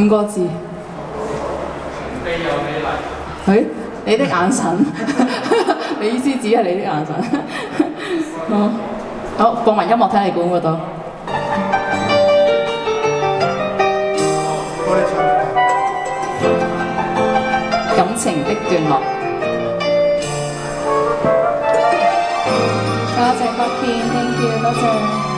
五個字。誒，你的眼神，你意思只係你的眼神。好，好，播埋音樂睇你估嗰度。感情的段落。多謝郭健，thank you，多謝。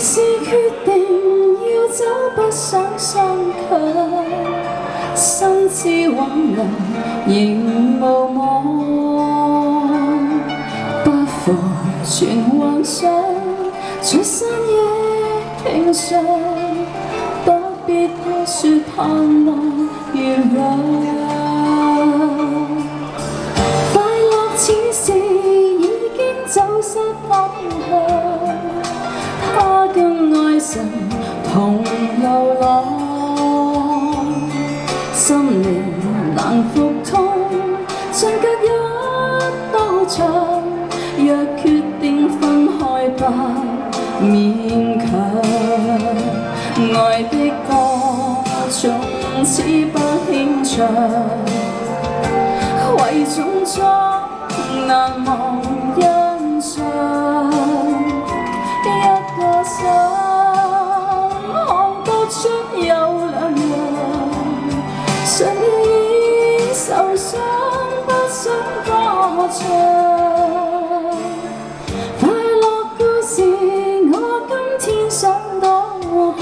是决定要走，不想相強，心知往來仍無望，不妨全幻想，出生亦平常，不必多說盼望願望。同流浪，心靈難復通，相隔一道牆。若決定分開吧，勉強。愛的歌從此不輕唱，為種種難忘唱。快樂故事我今天想到看，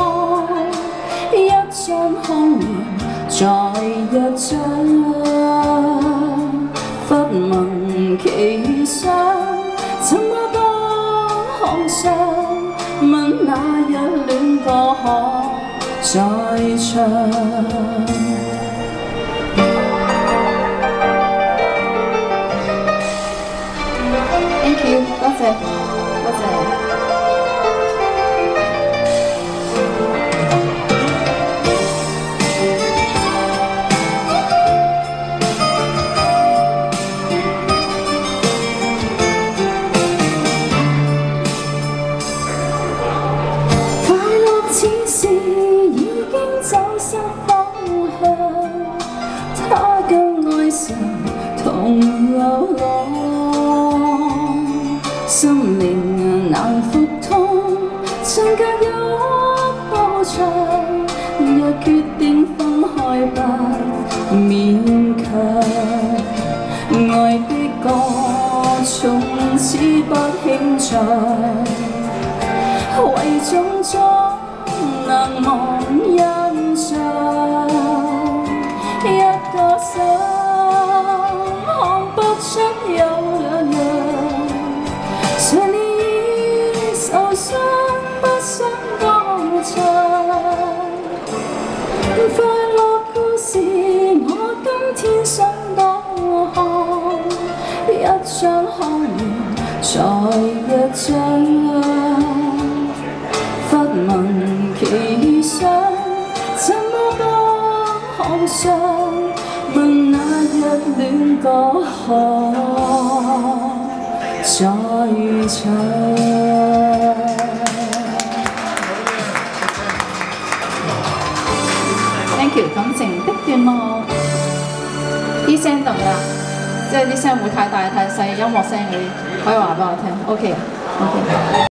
一張康年在一張，忽聞其聲，怎麼不看上？問那日戀歌可再唱哎我在。心灵难复通，曾隔一波长，若决定分开不勉强，爱的歌从此不轻唱，为种种难忘。再一張。忽聞其聲，怎麼不看上？問那日戀歌可再唱？Thank you，感情的段落，啲聲得唔得啊？即係啲聲會太大太細，音樂聲嗰啲，可以話俾我聽。OK，OK。なるほど。